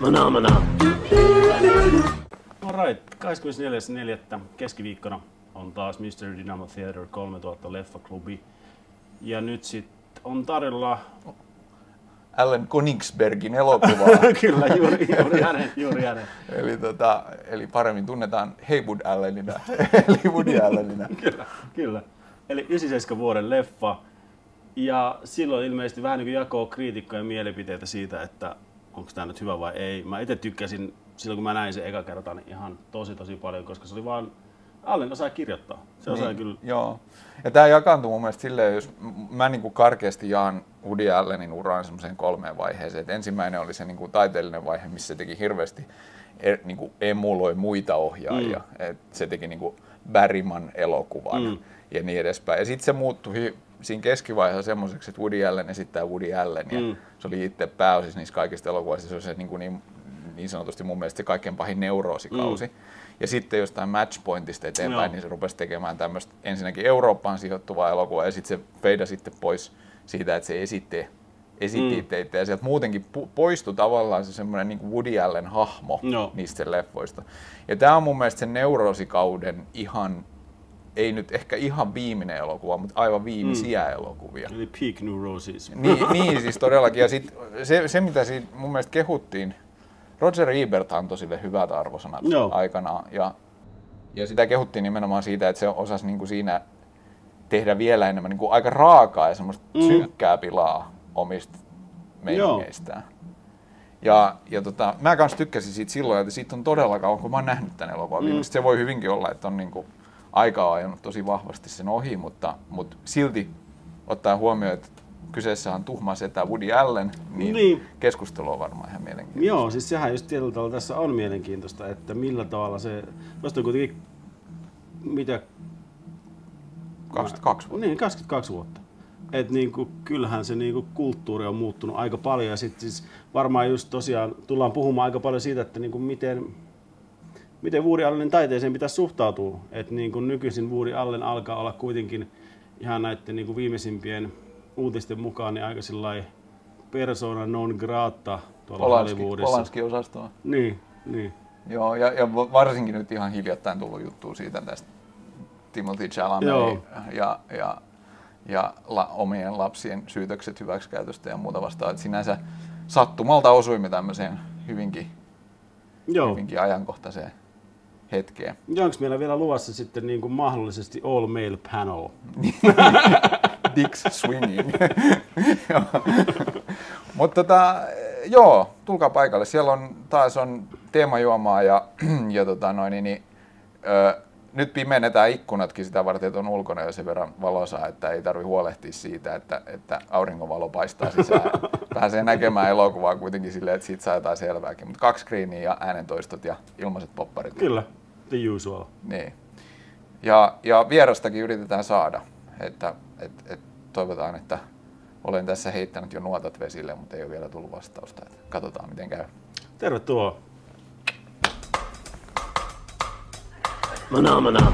Mana mana. Alright, 24.4. keskiviikkona on taas Mr. Dynamo Theater 3000 leffaklubi. Ja nyt sitten on tarjolla... Allen Konigsbergin elokuvaa. Kyllä, juuri, juuri hänen, juuri hänen. eli, tota, eli paremmin tunnetaan Heywood Allenina, eli Woody Allenina. Kyllä, kyllä. Eli 97 vuoden leffa. Ja silloin ilmeisesti vähän niin kuin jakoo kriitikkojen mielipiteitä siitä, että onko tämä nyt hyvä vai ei. Mä itse tykkäsin silloin, kun mä näin sen eka kerta, niin ihan tosi tosi paljon, koska se oli vaan Allen osaa kirjoittaa. Se osaa Niin, kyllä. Joo. Ja tämä jakaantuu mun mielestä silleen, jos mä niin kuin karkeasti jaan Woody Allenin uraan semmoiseen kolmeen vaiheeseen. Et ensimmäinen oli se niin kuin taiteellinen vaihe, missä se teki hirveästi er, niin kuin emuloi muita ohjaajia. Mm. Et se teki niin kuin Berryman elokuvan mm. ja niin edespäin. Ja sitten se muuttui siinä keskivaiheessa semmoiseksi, että Woody Allen esittää Woody Allen ja Mm. se oli itse pääosissa niissä kaikista elokuvissa. Se on se niin, kuin niin, niin sanotusti mun mielestä se kaikkein pahin neuroosikausi. Mm. Ja sitten jostain matchpointista eteenpäin, Joo. niin se rupesi tekemään tämmöistä ensinnäkin Eurooppaan sijoittuvaa elokuvaa ja sitten se feida sitten pois siitä, että se esitti, esitti Mm. itse ja sieltä muutenkin pu- poistui tavallaan se semmoinen niin Woody Allen hahmo Joo. niistä leffoista. Ja tämä on mun mielestä sen neuroosikauden ihan, ei nyt ehkä ihan viimeinen elokuva, mutta aivan viimeisiä mm. elokuvia. Eli peak neurosis. Niin, niin siis todellakin. Ja sit se, se, mitä siinä mun mielestä kehuttiin, Roger Ebert antoi sille hyvät arvosanat Joo. aikanaan. Ja, ja sitä kehuttiin nimenomaan siitä, että se osasi niin kuin siinä tehdä vielä enemmän niin kuin aika raakaa ja semmoista Mm. synkkää pilaa omista meiningeistään. Ja, ja tota, mä kans tykkäsin siitä silloin, että siitä on todella kauan, kun mä oon nähnyt tämän elokuvan Mm. mm. Se voi hyvinkin olla, että on niin kuin aikaa ajanut tosi vahvasti sen ohi, mutta, mutta silti ottaa huomioon, että kyseessä on tuhma setä Woody Allen, niin, Niin. keskustelu on varmaan ihan mielenkiintoista. Joo, siis sehän just tietyllä tavalla tässä on mielenkiintoista, että millä tavalla se, tuosta on kuitenkin, mitä, 22 vuotta. niin 22 vuotta. Et niinku, kyllähän se niinku kulttuuri on muuttunut aika paljon ja sitten siis varmaan just tosiaan tullaan puhumaan aika paljon siitä, että niinku miten, miten Woody Allenin taiteeseen pitäisi suhtautua. Et niinku nykyisin Woody Allen alkaa olla kuitenkin ihan näiden niinku viimeisimpien uutisten mukaan niin aika sillai persona non grata tuolla Polanski, Hollywoodissa. Polanski osastoa. Niin, niin. Joo, ja, ja varsinkin nyt ihan hiljattain tullut juttu siitä tästä Timothy Chalamet Joo. ja, ja, ja la, omien lapsien syytökset hyväksikäytöstä ja muuta vastaan. Et sinänsä sattumalta osuimme tämmöiseen hyvinkin, Joo. hyvinkin ajankohtaiseen hetkeen. Ja onko meillä vielä luvassa sitten niin kuin mahdollisesti all male panel? Dicks swinging. Mutta tota, joo, tulkaa paikalle. Siellä on taas on teemajuomaa ja, ja tota noin, niin, niin, ö, nyt pimennetään ikkunatkin sitä varten, että on ulkona jo sen verran valosaa, että ei tarvi huolehtia siitä, että, että auringonvalo paistaa sisään. Pääsee näkemään elokuvaa kuitenkin silleen, että siitä saa jotain selvääkin. Mutta kaksi screeniä ja äänentoistot ja ilmaiset popparit. Kyllä, the usual. Niin. Ja, ja vierastakin yritetään saada. Että, et, et, toivotaan, että olen tässä heittänyt jo nuotat vesille, mutta ei ole vielä tullut vastausta. Että katsotaan, miten käy. Tervetuloa. Mana mana.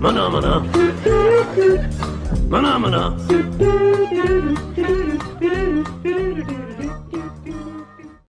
Mana mana. Mana mana.